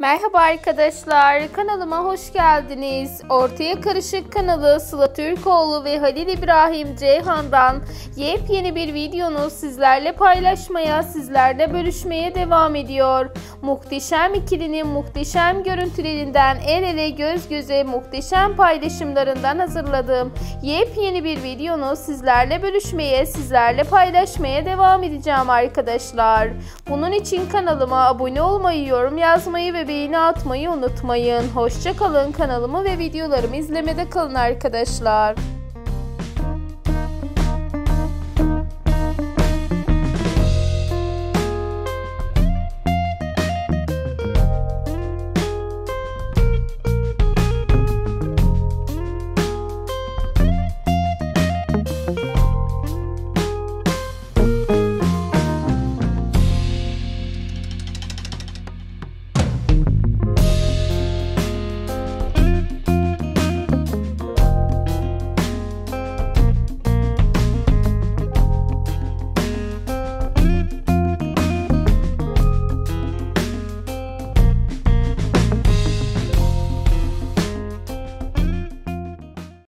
Merhaba arkadaşlar, kanalıma hoş geldiniz. Ortaya Karışık kanalı Sıla Türkoğlu ve Halil İbrahim Ceyhan'dan yepyeni bir videonu sizlerle paylaşmaya, sizlerle bölüşmeye devam ediyor. Muhteşem ikilinin muhteşem görüntülerinden el ele göz göze muhteşem paylaşımlarından hazırladığım yepyeni bir videonu sizlerle bölüşmeye, sizlerle paylaşmaya devam edeceğim arkadaşlar. Bunun için kanalıma abone olmayı, yorum yazmayı ve beğeni atmayı unutmayın. Hoşçakalın kanalımı ve videolarımı izlemede kalın arkadaşlar.